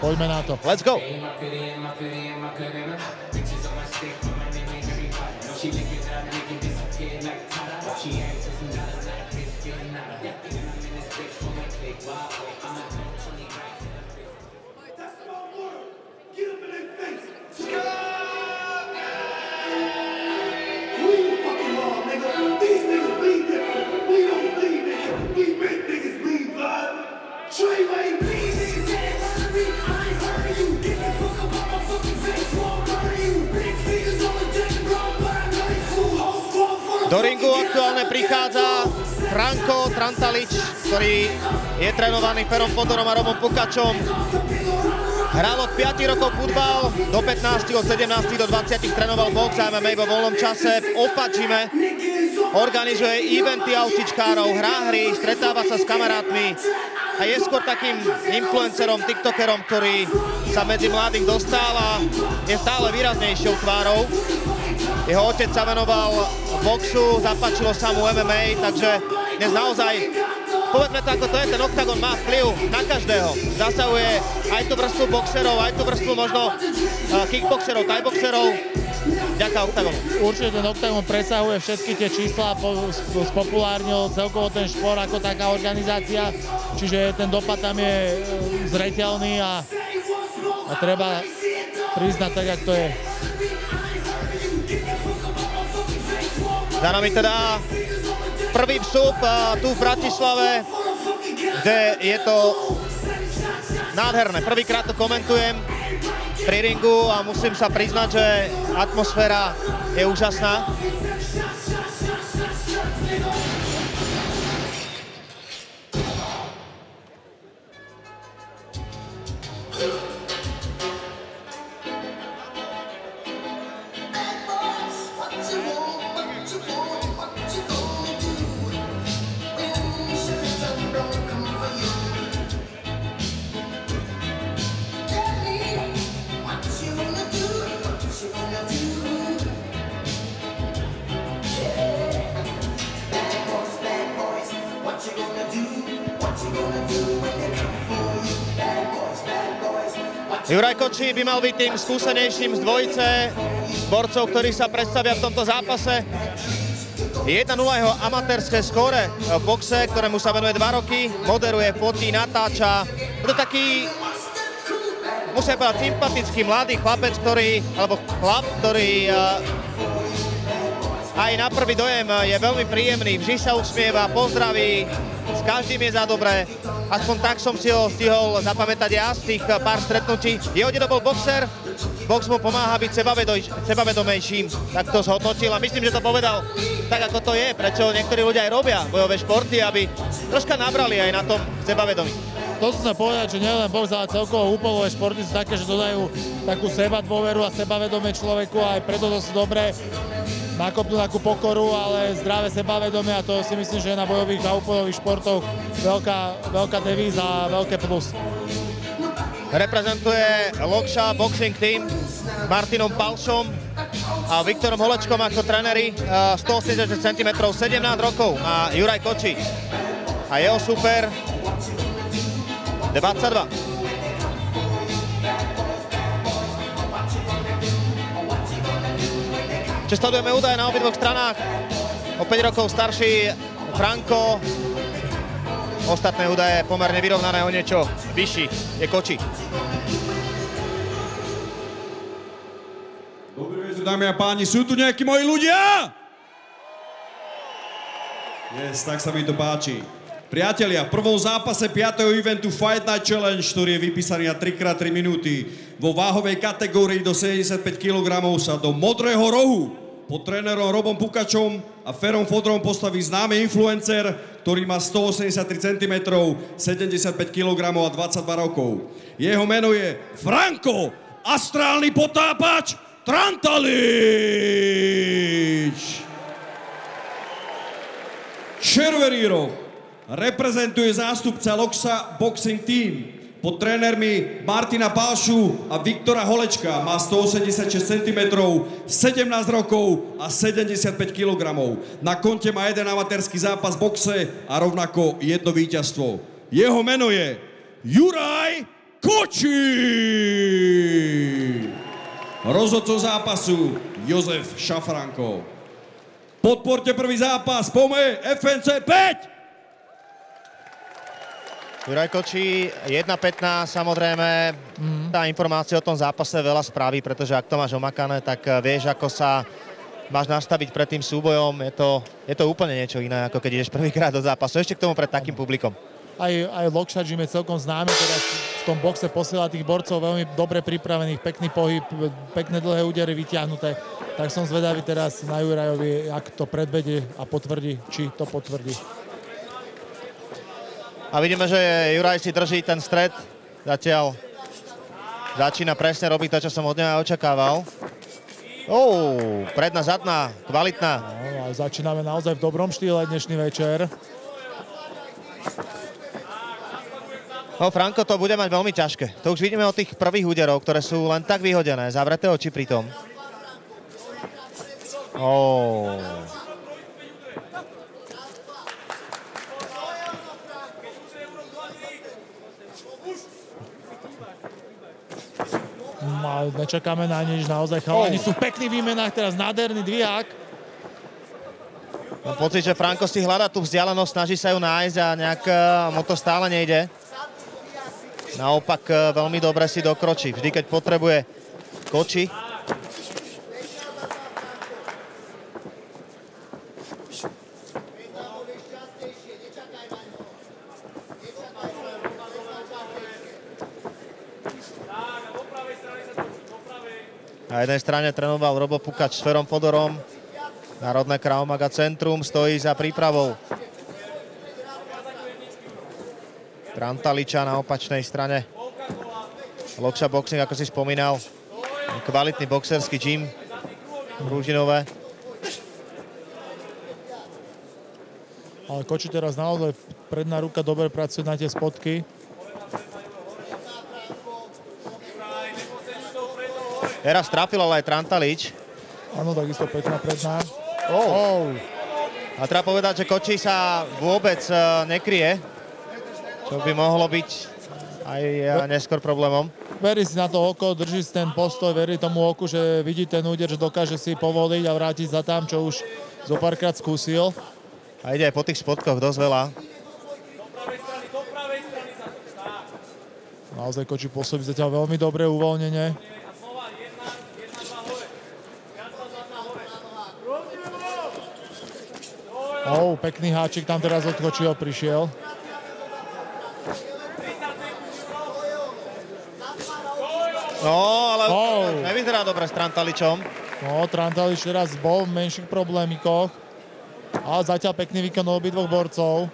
Poďme na to. Let's go. Do ringu aktuálne prichádza Franko Trantalič, ktorý je trénovaný Ferom Fodorom a Romom Pukačom. Hral od 5 rokov futbal, do 15, od 17 do 20 trénoval box a MMA vo voľnom čase. Opačíme, organizuje eventy autičkárov, hrá hry, stretáva sa s kamarátmi a je skôr takým influencerom, tiktokerom, ktorý sa medzi mladých dostáva, je stále výraznejšou tvárou. Jeho otec sa venoval boxu, zapáčilo sa mu MMA, takže dnes naozaj, povedzme to ako to je, ten oktagon má vplyv na každého. Zasahuje aj tú vrstvu boxerov, aj tú vrstvu možno uh, kickboxerov, tajboxerov, Ďaká oktagonu. Určite ten oktagon presahuje všetky tie čísla, po, spopulárnil celkovo ten šport ako taká organizácia, čiže ten dopad tam je e, zreteľný a, treba priznať tak, jak to je. Za nami teda prvý vstup tu v Bratislave, kde je to nádherné. Prvýkrát to komentujem pri ringu a musím sa priznať, že atmosféra je úžasná. Kočí by mal byť tým skúsenejším z dvojice borcov, ktorí sa predstavia v tomto zápase. 1-0 jeho amatérske skóre v boxe, ktorému sa venuje 2 roky, moderuje, fotí, natáča. Je to taký, musím povedať, sympatický mladý chlapec, ktorý, alebo chlap, ktorý aj na prvý dojem je veľmi príjemný, vždy sa usmieva, pozdraví, s každým je za dobré. Aspoň tak som si ho stihol zapamätať ja z tých pár stretnutí. Jeho dedo bol boxer, box mu pomáha byť sebavedomejším, tak to zhodnotil a myslím, že to povedal tak, ako to je, prečo niektorí ľudia aj robia bojové športy, aby troška nabrali aj na tom sebavedomí. To som sa povedať, že nielen box, ale celkovo úplové športy sú také, že dodajú takú seba dôveru a sebavedomie človeku a aj preto to sú dobré nakopnú takú pokoru, ale zdravé sebavedomie a to si myslím, že je na bojových a úplových športoch veľká, veľká devíza a veľké plus. Reprezentuje Lokša Boxing Team Martinom Palšom a Viktorom Holečkom ako tréneri 180 cm, 17 rokov a Juraj Koči a jeho super 22. Čiže sledujeme údaje na obidvoch stranách. O 5 rokov starší Franko. Ostatné údaje pomerne vyrovnané o niečo vyšší je Koči. Dobrý večer, dámy a páni. Sú tu nejakí moji ľudia? Yes, tak sa mi to páči. Priatelia, v prvom zápase 5. eventu Fight Night Challenge, ktorý je vypísaný na 3x3 minúty, vo váhovej kategórii do 75 kg sa do modrého rohu pod trénerom Robom Pukačom a Ferom Fodrom postaví známy influencer, ktorý má 183 cm, 75 kg a 22 rokov. Jeho meno je Franko, astrálny potápač Trantalič. Červený roh reprezentuje zástupca Loxa Boxing Team pod trénermi Martina Pášu a Viktora Holečka. Má 186 cm, 17 rokov a 75 kg. Na konte má jeden amatérský zápas v boxe a rovnako jedno víťazstvo. Jeho meno je Juraj Koči! Rozhodcov zápasu Jozef Šafranko. Podporte prvý zápas, pome FNC 5! Juraj Koči, 1.15, samozrejme, mm. tá informácia o tom zápase veľa spraví, pretože ak to máš omakané, tak eh, vieš, ako sa máš nastaviť pred tým súbojom. Je to, je to úplne niečo iné, ako keď ideš prvýkrát do zápasu. Ešte k tomu pred takým publikom. Aj, aj je celkom známy, teraz v tom boxe posiela tých borcov veľmi dobre pripravených, pekný pohyb, pekné dlhé údery vyťahnuté. Tak som zvedavý teraz na Jurajovi, ak to predvedie a potvrdí, či to potvrdí. A vidíme, že Juraj si drží ten stred. Zatiaľ začína presne robiť to, čo som od neho očakával. Oh, predná, zadná, kvalitná. No, a začíname naozaj v dobrom štýle dnešný večer. No, Franko to bude mať veľmi ťažké. To už vidíme od tých prvých úderov, ktoré sú len tak vyhodené. Zavreté oči pri tom. Oh. A nečakáme na nič, naozaj chalani oh. sú v pekných výmenách, teraz nádherný dvihák. Mám pocit, že Franko si hľada tú vzdialenosť, snaží sa ju nájsť a nejak uh, mu to stále nejde. Naopak uh, veľmi dobre si dokročí. Vždy, keď potrebuje koči. Na jednej strane trénoval Robo Pukač s Ferom Podorom. Národné Kraumaga Centrum stojí za prípravou. Trantaliča na opačnej strane. Lokša Boxing, ako si spomínal. Kvalitný boxerský gym. Rúžinové. Ale Koči teraz naozaj predná ruka dobre pracuje na tie spotky. Teraz trafil ale aj Trantalič. Áno, takisto pekná predná. Oh. oh. A treba povedať, že Koči sa vôbec uh, nekrie, čo by mohlo byť aj uh, neskôr problémom. Verí si na to oko, drží si ten postoj, verí tomu oku, že vidí ten úder, že dokáže si povoliť a vrátiť za tam, čo už zo párkrát skúsil. A ide aj po tých spotkoch dosť veľa. Naozaj Koči pôsobí zatiaľ veľmi dobre uvoľnenie. Oh, pekný háčik tam teraz odkočil, prišiel. No, ale oh. nevyzerá dobre s Trantaličom. No, Trantalič teraz bol v menších problémikoch. Ale zatiaľ pekný výkon obidvoch borcov.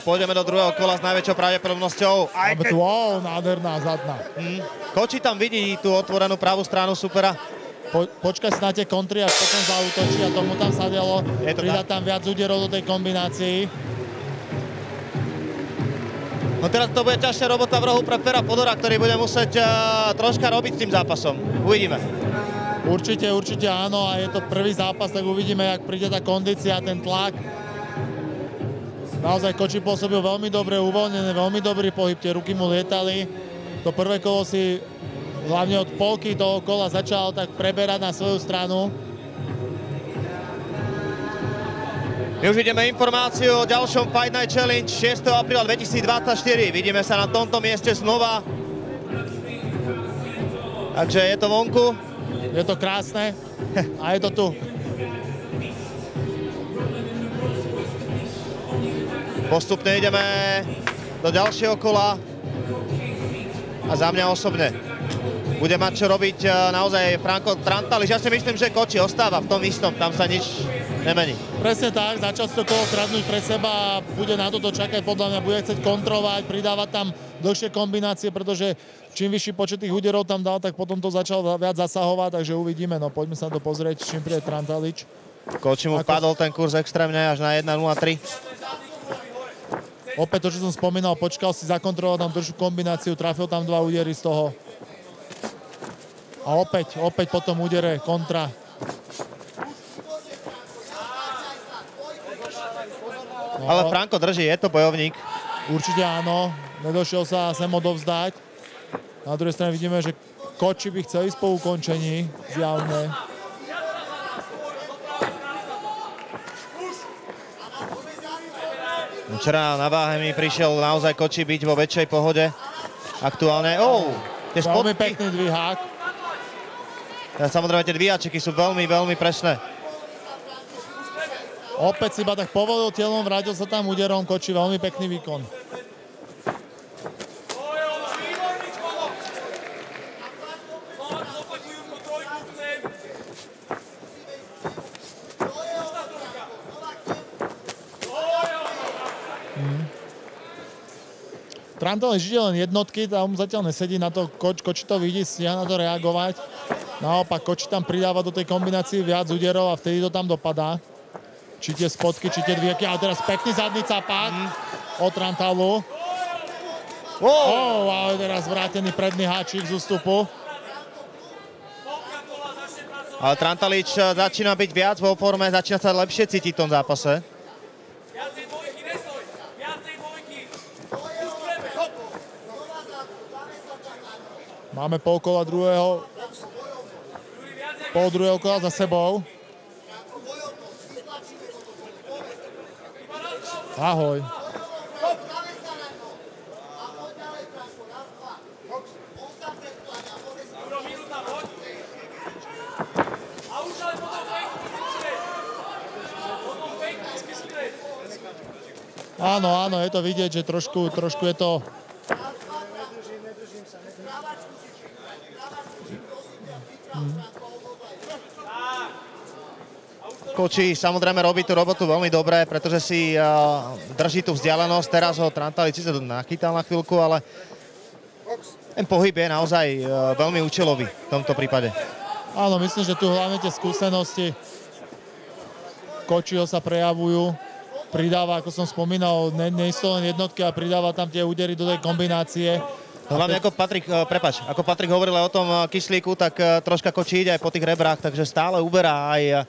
Pôjdeme do druhého kola s najväčšou pravdepodobnosťou. Aj keď... Wow, nádherná zadná. Hmm. Koči tam vidí tú otvorenú pravú stranu supera. Po, počkaj si na tie kontry, až potom zautočí a tomu tam sadelo. Pridá tam viac úderov do tej kombinácii. No teraz to bude ťažšia robota v rohu pre Fera Podora, ktorý bude musieť uh, troška robiť s tým zápasom. Uvidíme. Určite, určite áno a je to prvý zápas, tak uvidíme, jak príde tá kondícia, ten tlak Naozaj Koči pôsobil veľmi dobre, uvoľnené, veľmi dobrý pohyb, tie ruky mu lietali. To prvé kolo si hlavne od polky toho kola začal tak preberať na svoju stranu. My už ideme informáciu o ďalšom Fight Night Challenge 6. apríla 2024. Vidíme sa na tomto mieste znova. Takže je to vonku. Je to krásne a je to tu. Postupne ideme do ďalšieho kola a za mňa osobne bude mať čo robiť e, naozaj Franko Trantališ. Ja si myslím, že Koči ostáva v tom istom, tam sa nič nemení. Presne tak, začal si to kolo kradnúť pre seba a bude na toto čakať, podľa mňa bude chcieť kontrolovať, pridávať tam dlhšie kombinácie, pretože čím vyšší počet tých úderov tam dal, tak potom to začal viac zasahovať, takže uvidíme, no poďme sa to pozrieť, čím príde Trantalič. Koči mu Ako... padol ten kurz extrémne až na 1.03. Opäť to, čo som spomínal, počkal si zakontrolovať tam držú kombináciu, trafil tam dva údery z toho. A opäť, opäť potom údere kontra. No. Ale Franko drží, je to bojovník. Určite áno, nedošiel sa sem odovzdať. Na druhej strane vidíme, že Koči by chcel ísť po ukončení, zjavne. Včera na váhe mi prišiel naozaj Koči byť vo väčšej pohode. Aktuálne, oh, tie Veľmi pekný dvihák. Ja, samozrejme, tie dvíhačiky sú veľmi, veľmi presné. Opäť si iba tak povolil telom, vrátil sa tam úderom, Koči, veľmi pekný výkon. Trantele ide len jednotky, tam zatiaľ nesedí na to, koč, Koči to vidí, stíha na to reagovať. Naopak, Koči tam pridáva do tej kombinácii viac úderov a vtedy to tam dopadá. Či tie spotky, či tie dvieky, ale teraz pekný zadný capák mm. od Trantalu. Oh. oh, ale teraz vrátený predný háčik z ústupu. Ale Trantalič eh, začína byť viac vo forme, začína sa lepšie cítiť v tom zápase. Máme pol kola druhého, pol druhého kola za sebou. Ahoj. Áno, áno, je to vidieť, že trošku, trošku je to Koči samozrejme robí tú robotu veľmi dobre, pretože si uh, drží tú vzdialenosť. Teraz ho Trantali síce nachytal na chvíľku, ale ten pohyb je naozaj uh, veľmi účelový v tomto prípade. Áno, myslím, že tu hlavne tie skúsenosti Kočiho sa prejavujú. Pridáva, ako som spomínal, ne, sú len jednotky a pridáva tam tie údery do tej kombinácie. Hlavne ako Patrik, uh, prepač, ako Patrik hovoril o tom kyslíku, tak troška kočí ide aj po tých rebrách, takže stále uberá aj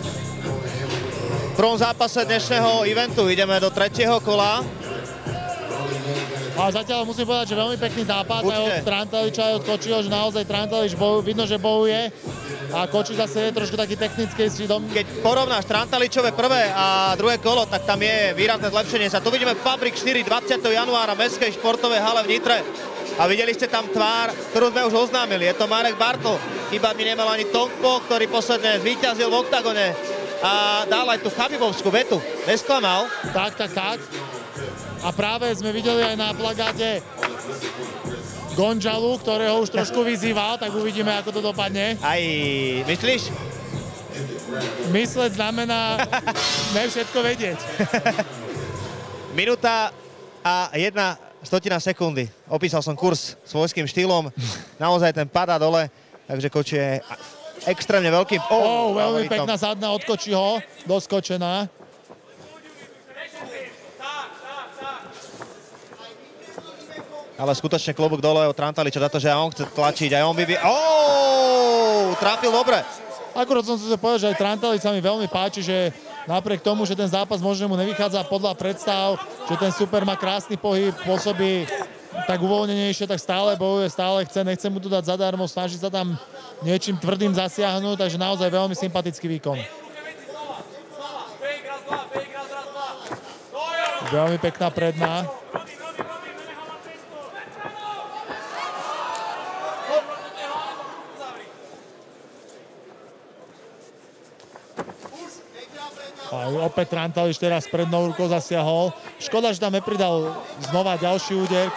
prvom zápase dnešného eventu. Ideme do tretieho kola. A zatiaľ musím povedať, že veľmi pekný zápas aj od Trantaliča, aj od Kočiho, že naozaj Trantalič boju, vidno, že bojuje a Koči zase je trošku taký technický. Dom... Keď porovnáš Trantaličové prvé a druhé kolo, tak tam je výrazné zlepšenie sa. Tu vidíme Fabrik 4 20. januára Mestskej športovej hale v Nitre. A videli ste tam tvár, ktorú sme už oznámili. Je to Marek Bartl. Iba mi nemal ani Tongpo, ktorý posledne zvíťazil v oktagone a dal aj tú Chabibovskú vetu. Nesklamal. Tak, tak, tak. A práve sme videli aj na plagáte Gonžalu, ktorého už trošku vyzýval, tak uvidíme, ako to dopadne. Aj, myslíš? Mysleť znamená ne všetko vedieť. Minúta a jedna stotina sekundy. Opísal som kurz svojským štýlom. Naozaj ten padá dole, takže koč je extrémne veľký. Oh, oh veľmi pekná zadná od Kočiho, doskočená. Ale skutočne klobúk dole od Trantaliča za to, že aj on chce tlačiť, aj on by... Oh, trafil dobre. Akurát som si povedal, že aj Trantalič sa mi veľmi páči, že napriek tomu, že ten zápas možno mu nevychádza podľa predstav, že ten super má krásny pohyb, pôsobí tak uvoľnenejšie, tak stále bojuje, stále chce, nechce mu tu dať zadarmo, snaží sa tam niečím tvrdým zasiahnuť, takže naozaj veľmi sympatický výkon. Veľmi pekná predná. A opäť Trantališ teraz prednou rukou zasiahol. Škoda, že tam nepridal znova ďalší úder.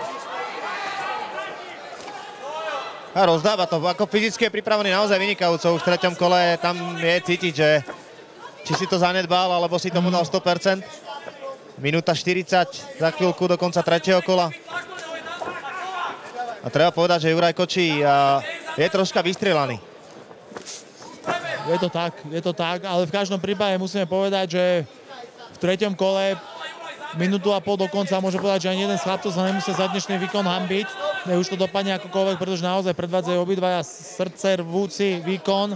A rozdáva to. Ako fyzicky je pripravený naozaj vynikajúco. Už v treťom kole tam je cítiť, že či si to zanedbal, alebo si tomu dal 100%. Minúta 40 za chvíľku do konca tretieho kola. A treba povedať, že Juraj Kočí je troška vystrelaný. Je to tak, je to tak, ale v každom prípade musíme povedať, že v treťom kole minútu a pol do konca môžem povedať, že ani jeden z chlapcov sa nemusí za dnešný výkon hambiť. Ne už to dopadne akokoľvek, pretože naozaj predvádzajú obidvaja srdce rvúci výkon.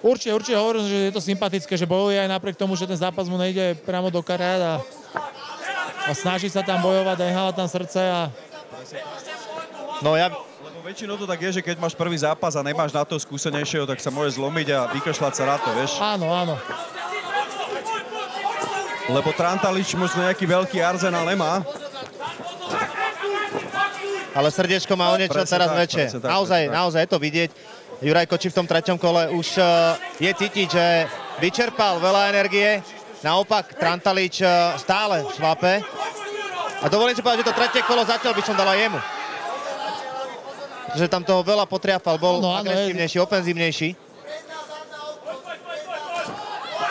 Určite, určite hovorím, že je to sympatické, že bojuje aj napriek tomu, že ten zápas mu nejde priamo do kariát a, a snaží sa tam bojovať, neháva tam srdce a... No ja... Väčšinou to tak je, že keď máš prvý zápas a nemáš na to skúsenejšieho, tak sa môže zlomiť a vykašľať sa na to, vieš? Áno, áno. Lebo Trantalič možno nejaký veľký arzenál nemá. Ale srdiečko má o niečo Presne teraz tak, väčšie. presne tak, naozaj, presne tak. naozaj je to vidieť. Juraj Koči v tom treťom kole už uh, je cítiť, že vyčerpal veľa energie. Naopak Trantalič uh, stále šlape. A dovolím si povedať, že to tretie kolo zatiaľ by som dala jemu. Že tam toho veľa potriafal, bol No, áno, agresívnejší, ofenzívnejší.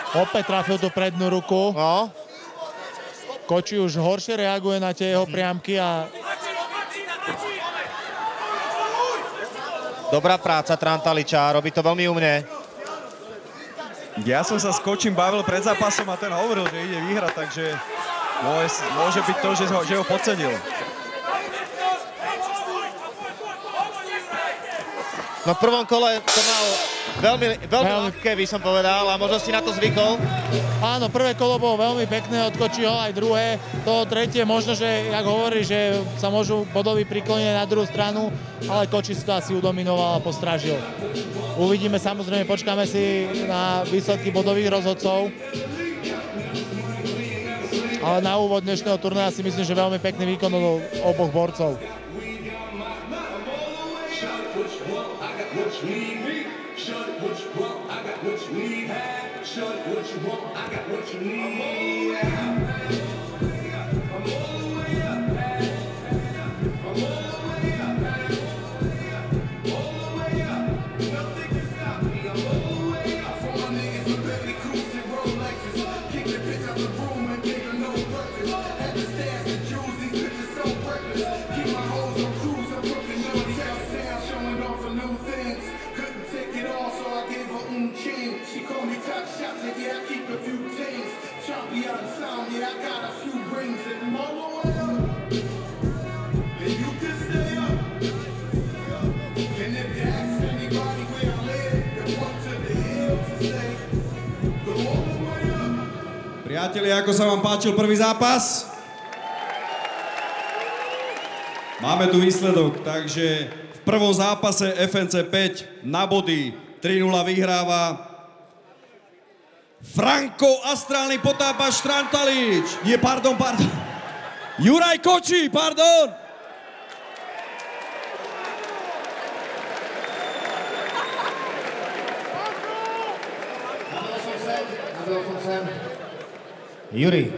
Opäť trafil tú prednú ruku. No, Koči už horšie reaguje na tie jeho priamky a dobrá práca Trantaliča, robí to veľmi umne. Ja som sa s Kočím bavil pred zápasom a ten hovoril, že ide vyhrať, takže môže, môže byť to, že ho, že ho podcenil. No v prvom kole to mal veľmi, veľmi ľahké, by som povedal, a možno si na to zvykol. áno, prvé kolo bolo veľmi pekné od Kočiho, aj druhé. To tretie možno, že, jak hovorí, že sa môžu bodoví prikloniť na druhú stranu, ale Koči si to asi udominoval a postražil. Uvidíme samozrejme, počkáme si na výsledky bodových rozhodcov. Ale na úvod dnešného turnaja si myslím, že veľmi pekný výkon oboch borcov. what you need. Show it what you want. I got what you need. Have. Show it what you want. I Priatelia, ako sa vám páčil prvý zápas? Máme tu výsledok, takže v prvom zápase FNC 5 na body 3-0 vyhráva Franko Astrálny potápač Trantalič. Nie, pardon, pardon. Juraj Koči, pardon. Juri,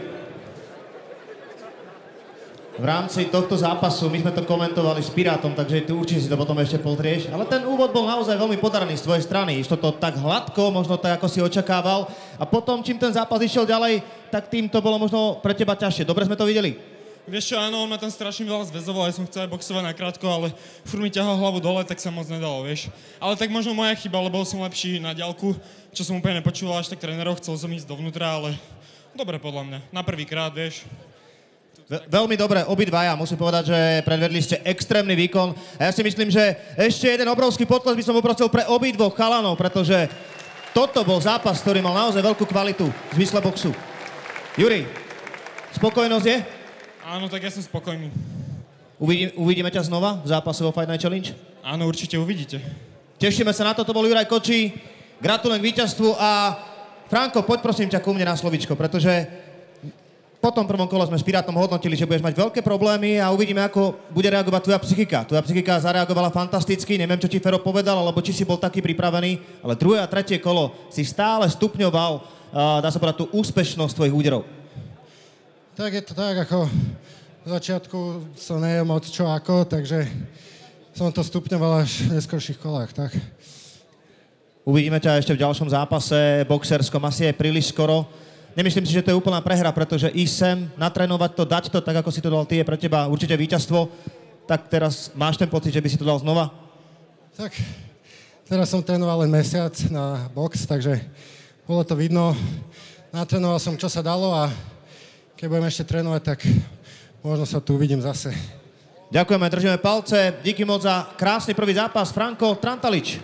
v rámci tohto zápasu my sme to komentovali s Pirátom, takže ty určite si to potom ešte pozrieš. Ale ten úvod bol naozaj veľmi podarený z tvojej strany. Išlo to tak hladko, možno tak, ako si očakával. A potom, čím ten zápas išiel ďalej, tak tým to bolo možno pre teba ťažšie. Dobre sme to videli? Vieš čo, áno, on ma tam strašne veľa zväzoval, ja som chcel aj boxovať na krátko, ale furt mi ťahal hlavu dole, tak sa moc nedalo, vieš. Ale tak možno moja chyba, lebo som lepší na ďalku, čo som úplne nepočúval až tak trénerov, chcel som ísť dovnútra, ale dobre podľa mňa, na prvý krát, vieš. Ve- veľmi dobre, obidvaja. Musím povedať, že predvedli ste extrémny výkon. A ja si myslím, že ešte jeden obrovský potles by som poprosil pre obidvoch chalanov, pretože toto bol zápas, ktorý mal naozaj veľkú kvalitu v zmysle boxu. Juri, spokojnosť je? Áno, tak ja som spokojný. Uvidí, uvidíme ťa znova v zápase vo Fight Night Challenge? Áno, určite uvidíte. Tešíme sa na to, to bol Juraj Kočí. Gratulujem k víťazstvu a Franko, poď prosím ťa ku mne na slovičko, pretože po tom prvom kole sme s Pirátom hodnotili, že budeš mať veľké problémy a uvidíme, ako bude reagovať tvoja psychika. Tvoja psychika zareagovala fantasticky, neviem, čo ti Fero povedal, alebo či si bol taký pripravený, ale druhé a tretie kolo si stále stupňoval, dá sa povedať, tú úspešnosť tvojich úderov. Tak je to tak, ako v začiatku som neviem moc čo ako, takže som to stupňoval až v neskôrších kolách, tak. Uvidíme ťa ešte v ďalšom zápase boxerskom, asi je príliš skoro. Nemyslím si, že to je úplná prehra, pretože ísť sem, natrénovať to, dať to, tak ako si to dal ty, je pre teba určite víťazstvo. Tak teraz máš ten pocit, že by si to dal znova? Tak, teraz som trénoval len mesiac na box, takže bolo to vidno. Natrénoval som, čo sa dalo a keď budem ešte trénovať, tak možno sa tu uvidím zase. Ďakujeme, držíme palce. Díky moc za krásny prvý zápas. Franko Trantalič.